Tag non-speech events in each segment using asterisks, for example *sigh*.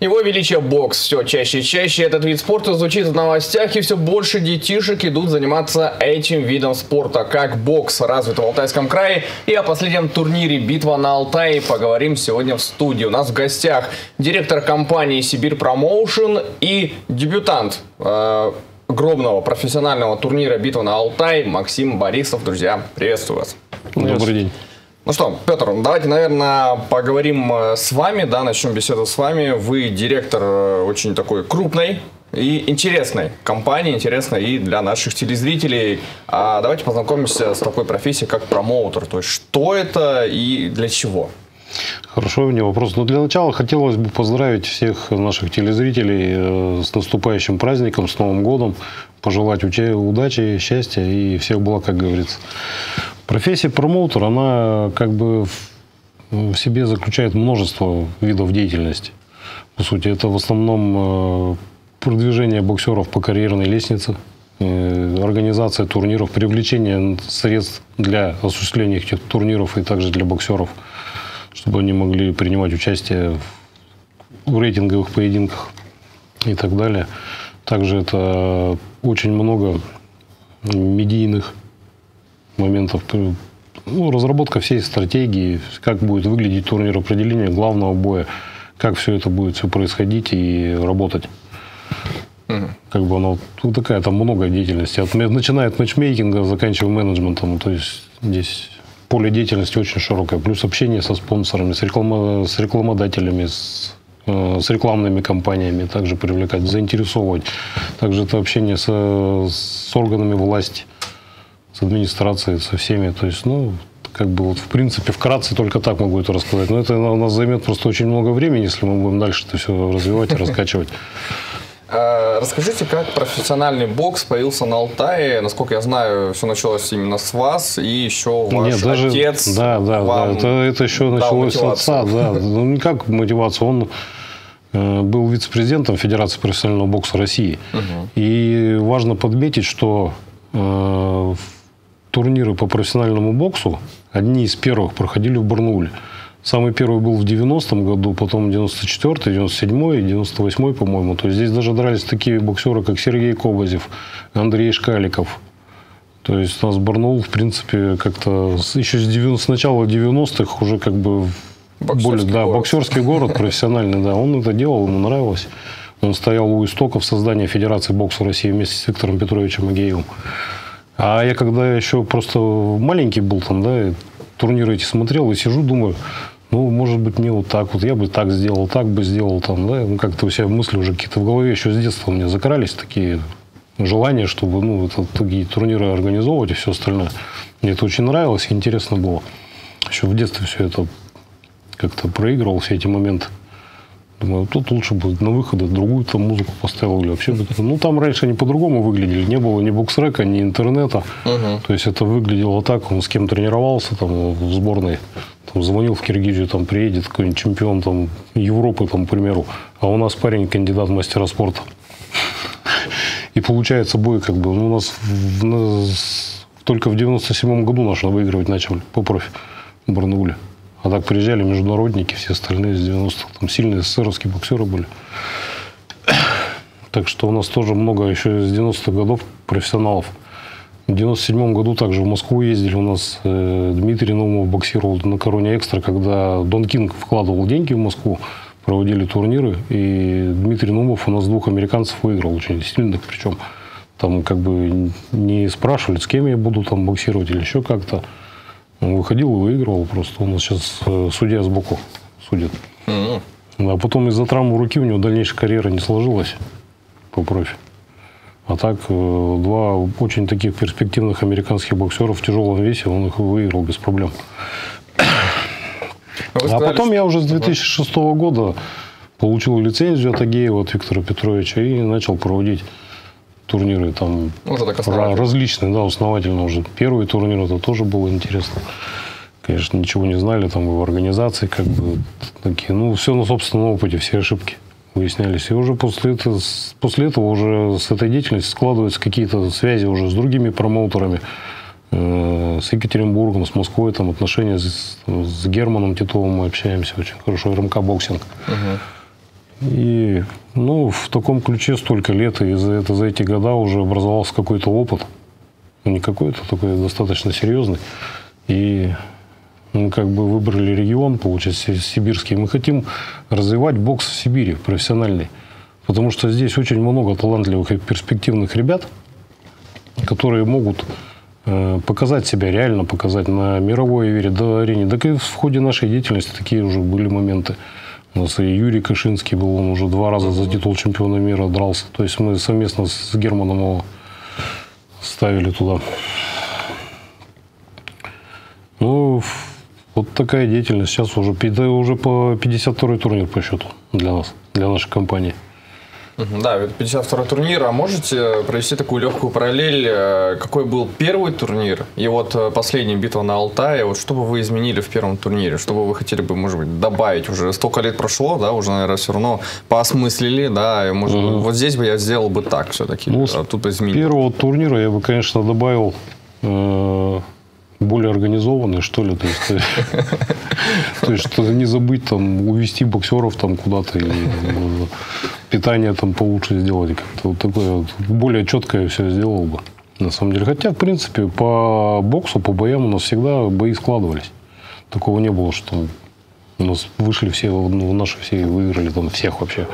Его величие бокс. Все чаще и чаще этот вид спорта звучит в новостях, и все больше детишек идут заниматься этим видом спорта, как бокс развит в Алтайском крае. И о последнем турнире «Битва на Алтае» поговорим сегодня в студии. У нас в гостях директор компании «Сибирь Промоушен» и дебютант э, огромного профессионального турнира «Битва на Алтай» Максим Борисов. Друзья, приветствую вас. Добрый день. Ну что, Петр, давайте, наверное, поговорим э, с вами, да, начнем беседу с вами. Вы директор э, очень такой крупной и интересной компании, интересной и для наших телезрителей. А давайте познакомимся с такой профессией, как промоутер. То есть, что это и для чего? Хорошо, у меня вопрос. Но ну, для начала хотелось бы поздравить всех наших телезрителей э, с наступающим праздником, с Новым годом, пожелать удачи, счастья и всех благ, как говорится. Профессия промоутер, она как бы в себе заключает множество видов деятельности. По сути, это в основном э, продвижение боксеров по карьерной лестнице, э, организация турниров, привлечение средств для осуществления этих турниров и также для боксеров, чтобы они могли принимать участие в рейтинговых поединках и так далее. Также это очень много медийных моментов. Ну, разработка всей стратегии, как будет выглядеть турнир определения главного боя, как все это будет все происходить и работать. Угу. Как бы оно, вот такая там много деятельности. От, начиная от матчмейкинга, заканчивая менеджментом. То есть здесь поле деятельности очень широкое. Плюс общение со спонсорами, с, реклама, с рекламодателями, с, э, с рекламными компаниями. Также привлекать, заинтересовывать. Также это общение с, с органами власти с администрацией, со всеми. То есть, ну, как бы вот в принципе вкратце только так могу это рассказать. Но это у нас займет просто очень много времени, если мы будем дальше это все развивать и раскачивать. *laughs* А, расскажите, как профессиональный бокс появился на Алтае? Насколько я знаю, все началось именно с вас, и еще ваш Нет, даже, отец Да, да, да. Это, это еще началось мотивацию. с отца. Да. *laughs* Ну, не как мотивация. Он э, был вице-президентом Федерации профессионального бокса России. Угу. И важно подметить, что э, турниры по профессиональному боксу, одни из первых проходили в Барнауле. Самый первый был в 90-м году, потом 94-й, 97-й, 98-й, по-моему. То есть здесь даже дрались такие боксеры, как Сергей Кобазев, Андрей Шкаликов. То есть у нас Барнаул, в принципе, как-то еще с, 90, с начала 90-х уже как бы боксерский более, да, город. боксерский город профессиональный, да. Он это делал, ему нравилось. Он стоял у истоков создания Федерации бокса России вместе с Виктором Петровичем Агеевым. А я когда еще просто маленький был там, да, турниры эти смотрел и сижу, думаю, ну, может быть, мне вот так вот, я бы так сделал, так бы сделал там, да, ну, как-то у себя мысли уже какие-то в голове еще с детства у меня закрались такие желания, чтобы, ну, это, такие турниры организовывать и все остальное. Мне это очень нравилось и интересно было. Еще в детстве все это как-то проигрывал, все эти моменты. Думаю, тут лучше бы на выходы другую там музыку поставил или вообще бы. *laughs* Ну, там раньше они по-другому выглядели. Не было ни боксрека, ни интернета. Угу. То есть это выглядело так, он с кем тренировался там в сборной. Там, звонил в Киргизию, там приедет какой-нибудь чемпион там, Европы, там, к примеру. А у нас парень кандидат в мастера спорта. *laughs* И получается бой как бы. Ну, у нас в, только в 97 году наши выигрывать начали по профи в Барнауле. А так приезжали международники, все остальные из 90-х. Там сильные СССРовские боксеры были. Так что у нас тоже много еще из 90-х годов профессионалов. В 97 году также в Москву ездили. У нас э, Дмитрий Наумов боксировал на Короне Экстра, когда Дон Кинг вкладывал деньги в Москву, проводили турниры. И Дмитрий Наумов у нас двух американцев выиграл, очень сильных причем. Там как бы не спрашивали, с кем я буду там боксировать или еще как-то. Он выходил и выигрывал просто. Нас сейчас э, судья сбоку судит. Mm-hmm. А потом из-за травмы руки у него дальнейшая карьера не сложилась по профи. А так, э, два очень таких перспективных американских боксеров в тяжелом весе, он их выиграл без проблем. а потом я уже с 2006 года получил лицензию от Агеева, от Виктора Петровича, и начал проводить турниры там уже так различные, да, основательно уже. Первый турнир это тоже было интересно. Конечно, ничего не знали там в организации, как бы такие. Ну, все на собственном опыте, все ошибки выяснялись. И уже после этого, после этого уже с этой деятельностью складываются какие-то связи уже с другими промоутерами, э, с Екатеринбургом, с Москвой, там отношения с, с Германом Титовым мы общаемся очень хорошо, РМК боксинг. Угу. И ну, в таком ключе столько лет, и за, это, за эти года уже образовался какой-то опыт. Ну, не какой-то, такой достаточно серьезный. И мы как бы выбрали регион, получается, сибирский. Мы хотим развивать бокс в Сибири, профессиональный. Потому что здесь очень много талантливых и перспективных ребят, которые могут э, показать себя, реально показать на мировой арене. Так и в ходе нашей деятельности такие уже были моменты. У нас и Юрий Кашинский был, он уже два раза за титул чемпиона мира дрался. То есть мы совместно с Германом его ставили туда. Ну, вот такая деятельность. Сейчас уже, уже по 52-й турнир по счету для нас, для нашей компании. Да, это 52-й турнир. А можете провести такую легкую параллель? Э, какой был первый турнир и вот э, последняя битва на Алтае? Вот что бы вы изменили в первом турнире? Что бы вы хотели бы, может быть, добавить? Уже столько лет прошло, да, уже, наверное, все равно поосмыслили, да, и, может, угу. вот здесь бы я сделал бы так все-таки, ну, а тут изменил. первого турнира я бы, конечно, добавил э, более организованный, что ли. То есть, *laughs* то есть не забыть там увести боксеров там куда-то или питание там получше сделать. Как-то вот такое вот, более четкое все сделал бы. На самом деле. Хотя, в принципе, по боксу, по боям у нас всегда бои складывались. Такого не было, что у нас вышли все, ну, наши все выиграли там всех вообще.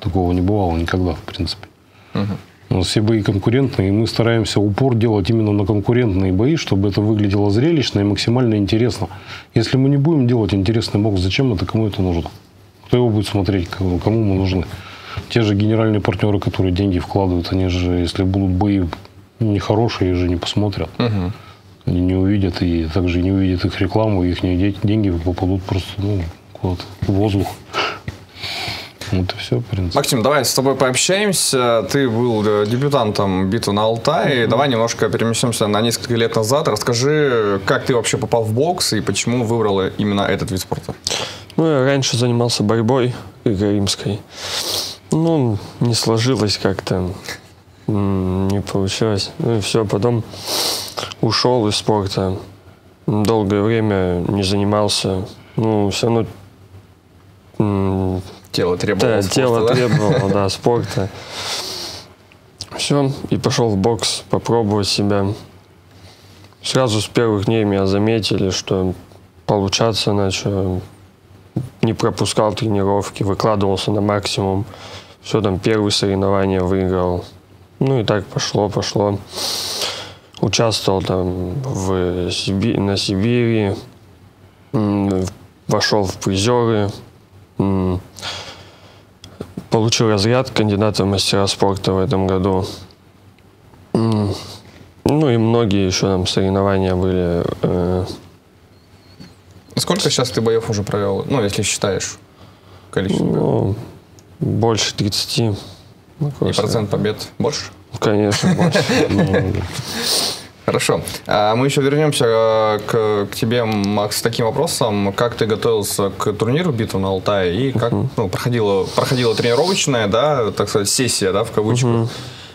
Такого не бывало никогда, в принципе. Угу. У нас все бои конкурентные, и мы стараемся упор делать именно на конкурентные бои, чтобы это выглядело зрелищно и максимально интересно. Если мы не будем делать интересный бокс, зачем это, кому это нужно? Кто его будет смотреть, кому мы нужны? Те же генеральные партнеры, которые деньги вкладывают, они же, если будут бои нехорошие, же не посмотрят. Угу. Они не увидят, и также не увидят их рекламу, их деньги попадут просто ну, куда-то в воздух. Вот и все, в принципе. Максим, давай с тобой пообщаемся. Ты был э, дебютантом битвы на Алтае. Mm-hmm. Давай немножко переместимся на несколько лет назад. Расскажи, как ты вообще попал в бокс и почему выбрал именно этот вид спорта? Ну, я раньше занимался борьбой римской. Ну, не сложилось как-то. Не получилось. Ну и все, потом ушел из спорта. Долгое время не занимался. Ну, все равно Тело требовало да, спорта, тело да? требовало, да, спорта. Все, и пошел в бокс попробовать себя. Сразу с первых дней меня заметили, что получаться начал. Не пропускал тренировки, выкладывался на максимум. Все, там первые соревнования выиграл. Ну и так пошло, пошло. Участвовал там в Сиби... на Сибири, вошел в призеры, Получил разряд кандидата в мастера спорта в этом году. Ну и многие еще там соревнования были. Э. Сколько сейчас ты боев уже провел? Ну, если считаешь количество. Ну, больше 30. И процент побед больше? Конечно, больше. *laughs* Ну, Хорошо. А мы еще вернемся э, к, к тебе, Макс, с таким вопросом. Как ты готовился к турниру битву на Алтае и как uh-huh. ну, проходила, проходила тренировочная, да, так сказать, сессия, да, в кавычку. Uh-huh.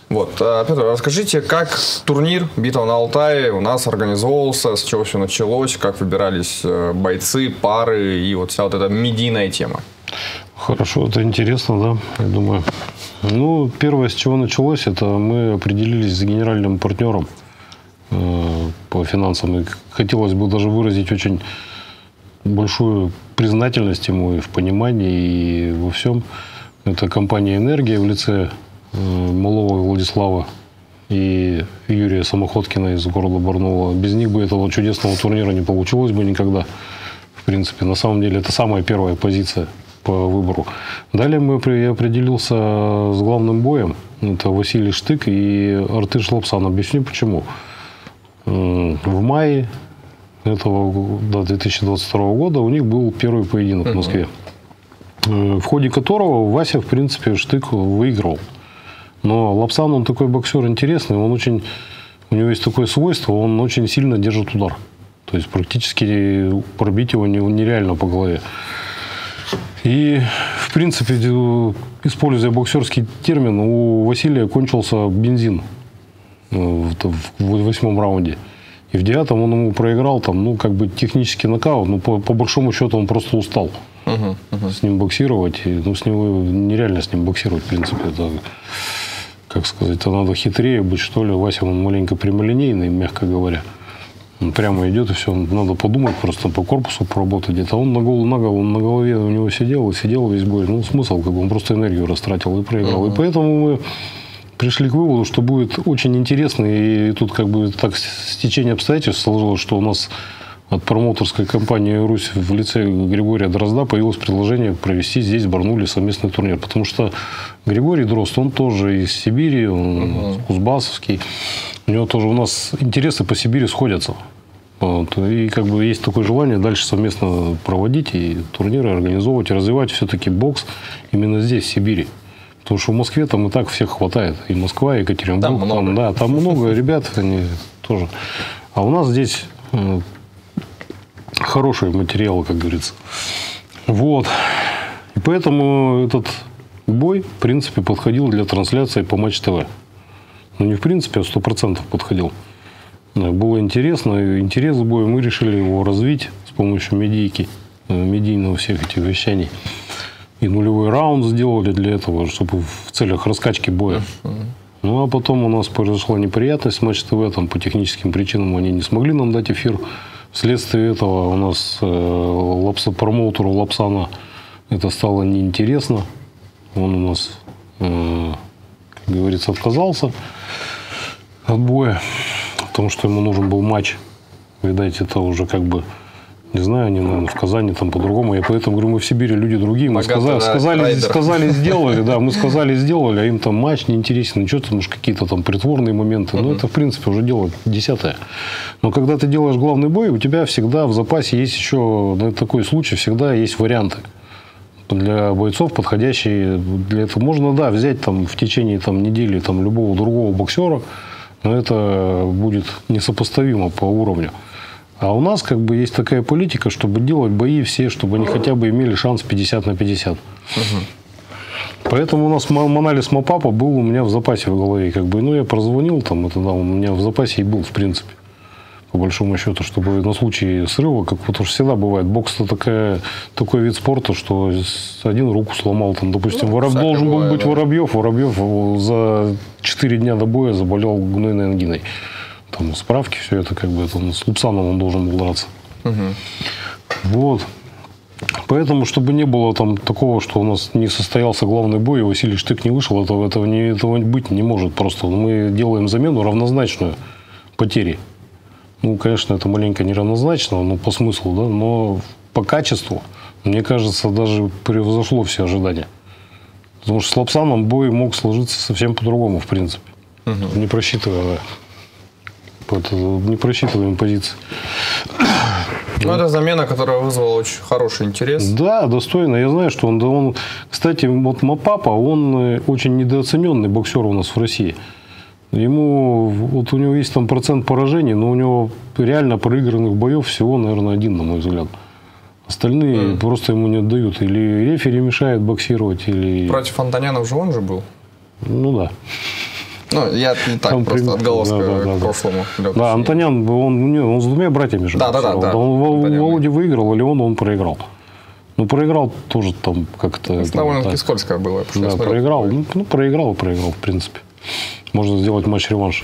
Вот, а, Петр, расскажите, как турнир «Битва на Алтае» у нас организовывался, с чего все началось, как выбирались э, бойцы, пары и вот вся вот эта медийная тема? Хорошо, это интересно, да, я думаю. Ну, первое, с чего началось, это мы определились с генеральным партнером – Э, по финансам. И хотелось бы даже выразить очень большую признательность ему и в понимании, и во всем. Это компания «Энергия» в лице э, Малова Владислава и Юрия Самоходкина из города Барнаул. Без них бы этого чудесного турнира не получилось бы никогда. В принципе, на самом деле, это самая первая позиция по выбору. Далее мы определился с главным боем. Это Василий Штык и Артыш Лапсан. Объясню почему. В мае этого да, 2022 года у них был первый поединок в Москве, э, в ходе которого Вася, в принципе, Штык выиграл. Но Лапсан, он такой боксер интересный, он очень, у него есть такое свойство, он очень сильно держит удар. То есть практически пробить его нереально по голове. И, в принципе, используя боксерский термин, у Василия кончился бензин в, в восьмом раунде. И в девятом он ему проиграл, там, ну, как бы технический нокаут, но по, по большому счету он просто устал. угу, угу. с ним боксировать. И, ну, с него нереально с ним боксировать, в принципе. Это, как сказать, это надо хитрее быть, что ли. Вася, он маленько прямолинейный, мягко говоря. Он прямо идет, и все, надо подумать, просто по корпусу поработать где-то. Он на голову, на голову, на голове у него сидел, и сидел весь бой. Ну, смысл, как бы он просто энергию растратил и проиграл. Uh-huh. И поэтому мы пришли к выводу, что будет очень интересно, и тут как бы так стечение обстоятельств сложилось, что у нас от промоутерской компании «Русь» в лице Григория Дрозда появилось предложение провести здесь, в Барнуле, совместный турнир. Потому что Григорий Дрозд, он тоже из Сибири, он uh-huh. кузбассовский. У него тоже у нас интересы по Сибири сходятся. Вот. И как бы есть такое желание дальше совместно проводить и турниры организовывать, и развивать все-таки бокс именно здесь, в Сибири. Потому что в Москве там и так всех хватает. И Москва, и Екатеринбург. Там много. Там, да, там много ребят, они тоже. А у нас здесь э, хорошие материалы, как говорится. Вот. И поэтому этот бой, в принципе, подходил для трансляции по Матч ТВ. Ну, не в принципе, а сто процентов подходил. Было интересно, интерес к бою, мы решили его развить с помощью медийки, э, медийного всех этих вещаний. И нулевой раунд сделали для этого, чтобы в целях раскачки боя. Ну, а потом у нас произошла неприятность с Матч ТВ, там по техническим причинам они не смогли нам дать эфир. Вследствие этого у нас э, лапса, промоутеру Лапсана это стало неинтересно. Он у нас, э, как говорится, отказался от боя, потому что ему нужен был матч. Видать, это уже как бы, не знаю, они, наверное, в Казани там по-другому. Я поэтому говорю, мы в Сибири люди другие. Мы сказали, сказали, сказали, сделали, да, мы *laughs* сказали, сделали, а им там матч неинтересен. Что то может, какие-то там притворные моменты. Ну, это, в принципе, уже дело десятое. Но когда ты делаешь главный бой, у тебя всегда в запасе есть еще, на такой случай, всегда есть варианты для бойцов подходящие для этого. Можно, да, взять там в течение там, недели там, любого другого боксера, но это будет несопоставимо по уровню. А у нас как бы есть такая политика, чтобы делать бои все, чтобы они хотя бы имели шанс 50 на 50. Угу. Поэтому у нас анализ Мапапа был у меня в запасе в голове. Как бы, ну, я прозвонил, там, это да, у меня в запасе и был, в принципе по большому счету, чтобы на случай срыва, как вот уж всегда бывает, бокс это такая, такой вид спорта, что один руку сломал, там, допустим, ну, Вороб, должен был быть да. Воробьев, Воробьев за 4 дня до боя заболел гнойной ангиной. Там справки, все это как бы, это, с Лупсаном он должен был драться. Угу. Вот. Поэтому, чтобы не было там такого, что у нас не состоялся главный бой, и Василий Штык не вышел, этого, этого, не, этого быть не может просто. Мы делаем замену равнозначную потери. Ну, конечно, это маленько неравнозначно, но по смыслу, да, но по качеству, мне кажется, даже превзошло все ожидания. Потому что с Лапсаном бой мог сложиться совсем по-другому, в принципе. Угу. Не просчитывая, да. не просчитываем позиции. Ну, это замена, которая вызвала очень хороший интерес. Да, достойно. Я знаю, что он, да, он, кстати, вот Мапапа, он э, очень недооцененный боксер у нас в России. Ему, вот у него есть там процент поражений, но у него реально проигранных боев всего, наверное, один, на мой взгляд. Остальные mm. просто ему не отдают. Или рефери мешает боксировать, или... Против Антонянов же он же был? Ну да. Ну, я не так там просто прим... отголоска да, да, да, к прошлому. Да, да Антонян, он, он с двумя братьями же. Да, да, да, да. Он Антонян. Володе выиграл, или он, он проиграл. Ну, проиграл тоже там как-то... Довольно-таки скользко было. Да, проиграл. Ну, ну, проиграл, проиграл, в принципе можно сделать матч-реванш.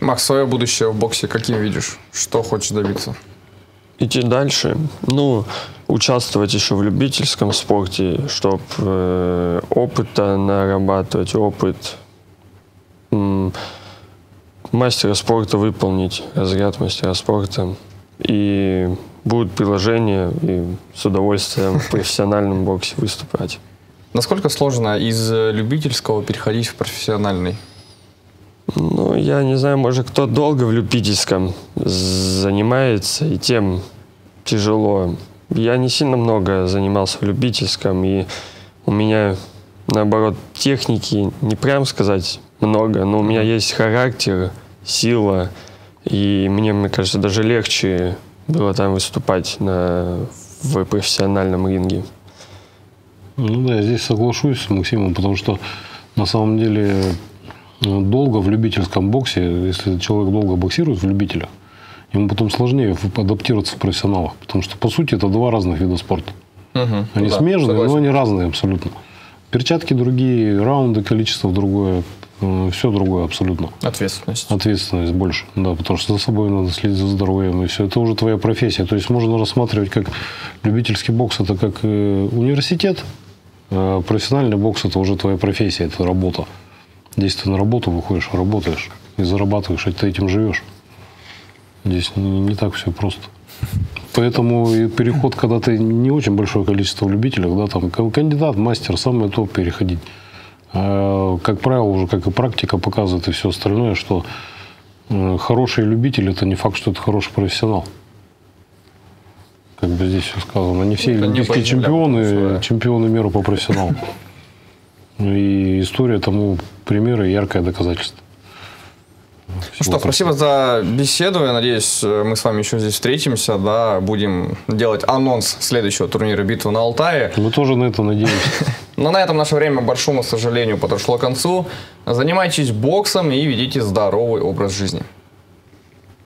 Макс, свое будущее в боксе каким видишь? Что хочешь добиться? Идти дальше. Ну, участвовать еще в любительском спорте, чтобы э, опыта нарабатывать, опыт м- мастера спорта выполнить, разряд мастера спорта. И будут приложения, и с удовольствием в профессиональном боксе выступать. Насколько сложно из любительского переходить в профессиональный? Ну, я не знаю, может, кто долго в любительском занимается, и тем тяжело. Я не сильно много занимался в любительском, и у меня, наоборот, техники, не прям сказать много, но у меня есть характер, сила, и мне, мне кажется, даже легче было там выступать на, в профессиональном ринге. Ну да, я здесь соглашусь с Максимом, потому что на самом деле долго в любительском боксе, если человек долго боксирует в любителях, ему потом сложнее адаптироваться в профессионалах. Потому что, по сути, это два разных вида спорта. Угу. Они да, смежные, согласен. но они разные абсолютно. Перчатки другие, раунды, количество другое, э, все другое абсолютно. Ответственность. Ответственность больше, да, потому что за собой надо следить за здоровьем, и все. Это уже твоя профессия. То есть можно рассматривать как любительский бокс, это как э, университет, профессиональный бокс это уже твоя профессия, это работа. Здесь ты на работу выходишь, работаешь и зарабатываешь, и ты этим живешь. Здесь не, не так все просто. Поэтому и переход, когда ты не очень большое количество любителей, да, там кандидат, мастер, самое то переходить. А, как правило, уже как и практика показывает и все остальное, что э, хороший любитель это не факт, что это хороший профессионал. Бы здесь все сказано. Не все это олимпийские чемпионы, чемпионы мира по профессионалам. И история тому пример и яркое доказательство. Ну что, спасибо за беседу. Я надеюсь, мы с вами еще здесь встретимся, да, будем делать анонс следующего турнира «Битвы на Алтае». Мы тоже на это надеемся. *laughs* Но на этом наше время, к большому сожалению, подошло к концу. Занимайтесь боксом и ведите здоровый образ жизни.